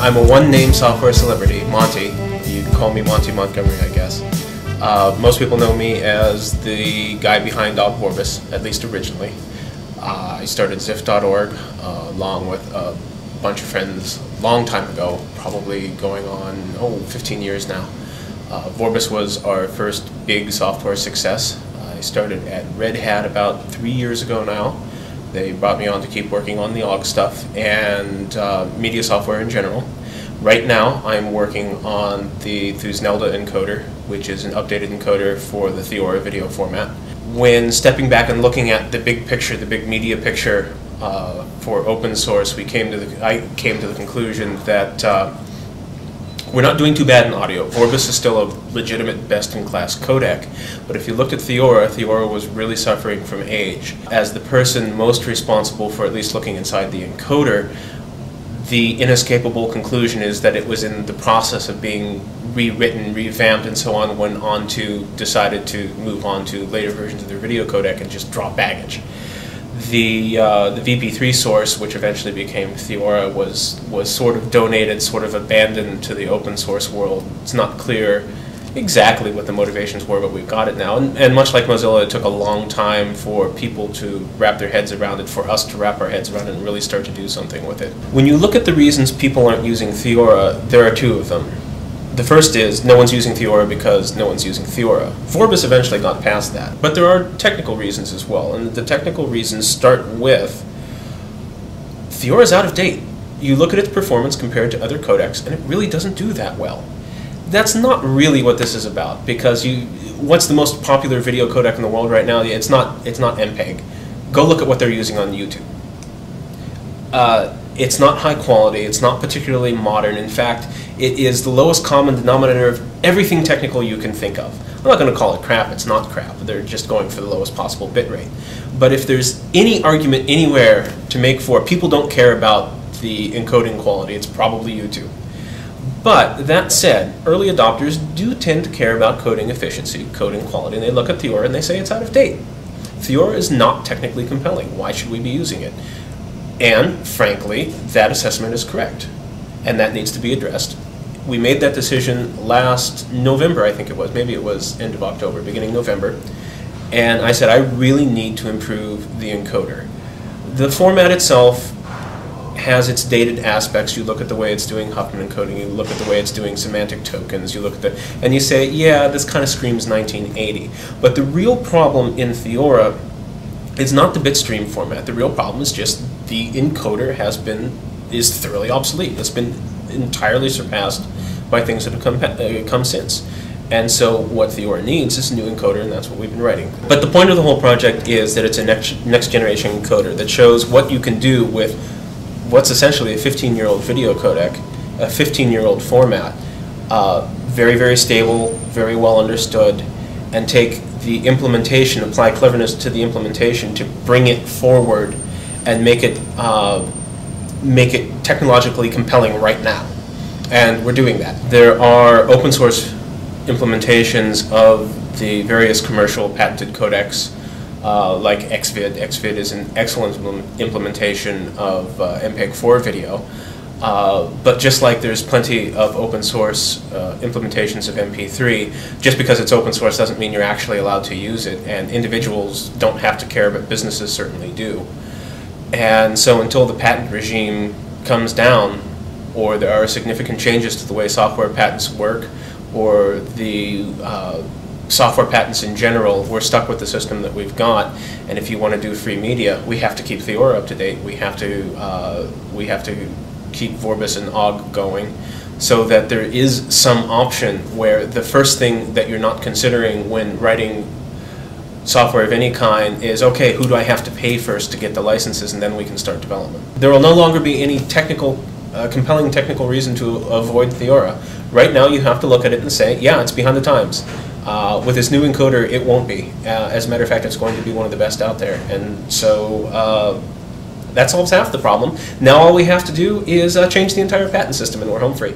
I'm a one-name software celebrity, Monty. You can call me Monty Montgomery, I guess. Uh, most people know me as the guy behind Ogg Vorbis, at least originally. Uh, I started Xiph.org uh, along with a bunch of friends long time ago, probably going on, oh, 15 years now. Uh, Vorbis was our first big software success. I started at Red Hat about three years ago now. They brought me on to keep working on the Ogg stuff and uh, media software in general. Right now, I'm working on the Thusnelda encoder, which is an updated encoder for the Theora video format. When stepping back and looking at the big picture, the big media picture uh, for open source, we came to the, I came to the conclusion that uh, we're not doing too bad in audio. Vorbis is still a legitimate best-in-class codec, but if you looked at Theora, Theora was really suffering from age. As the person most responsible for at least looking inside the encoder, the inescapable conclusion is that it was in the process of being rewritten, revamped, and so on when On2 decided to move on to later versions of their video codec and just drop baggage the uh, the VP3 source, which eventually became Theora, was was sort of donated, sort of abandoned to the open source world. It's not clear exactly what the motivations were, but we've got it now. And, and, much like Mozilla, it took a long time for people to wrap their heads around it, for us to wrap our heads around it and really start to do something with it. When you look at the reasons people aren't using Theora, there are two of them. The first is no one's using Theora because no one's using Theora. Vorbis eventually got past that. But there are technical reasons as well, and the technical reasons start with Theora is out of date. You look at its performance compared to other codecs, and it really doesn't do that well. That's not really what this is about, because you, what's the most popular video codec in the world right now? It's not, it's not MPEG. Go look at what they're using on YouTube. Uh, it's not high quality, it's not particularly modern. In fact, it is the lowest common denominator of everything technical you can think of. I'm not going to call it crap, it's not crap. They're just going for the lowest possible bit rate. But if there's any argument anywhere to make for people don't care about the encoding quality, it's probably YouTube. But that said, early adopters do tend to care about coding efficiency, coding quality, and they look at Theora and they say it's out of date. Theora is not technically compelling. Why should we be using it? And frankly, that assessment is correct, and that needs to be addressed. We made that decision last November, I think it was. Maybe it was end of October, beginning November. And I said, I really need to improve the encoder. The format itself has its dated aspects. You look at the way it's doing Huffman encoding, you look at the way it's doing semantic tokens, you look at the, and you say, yeah, this kind of screams 1980. But the real problem in Theora is not the bitstream format. The real problem is just the encoder has been is thoroughly obsolete. It's been entirely surpassed by things that have come uh, come since. And so what Theora needs is a new encoder, and that's what we've been writing. But the point of the whole project is that it's a next, next generation encoder that shows what you can do with what's essentially a 15-year-old video codec, a 15-year-old format, uh, very, very stable, very well understood, and take the implementation, apply cleverness to the implementation to bring it forward and make it uh, make it technologically compelling right now. And we're doing that. There are open source implementations of the various commercial patented codecs, uh, like XVID. XVID is an excellent implementation of uh, MPEG-4 video. Uh, but just like there's plenty of open source uh, implementations of MP3, just because it's open source doesn't mean you're actually allowed to use it, and individuals don't have to care, but businesses certainly do. And so until the patent regime comes down, or there are significant changes to the way software patents work, or the uh, software patents in general, we're stuck with the system that we've got. And if you want to do free media, we have to keep Theora up to date. We have to uh, we have to keep Vorbis and Ogg going, so that there is some option where the first thing that you're not considering when writing software of any kind is, okay, who do I have to pay first to get the licenses, and then we can start development. There will no longer be any technical, uh, compelling technical reason to avoid Theora. Right now you have to look at it and say, yeah, it's behind the times. Uh, with this new encoder, it won't be. Uh, as a matter of fact, it's going to be one of the best out there. And so uh, that solves half the problem. Now all we have to do is uh, change the entire patent system and we're home free.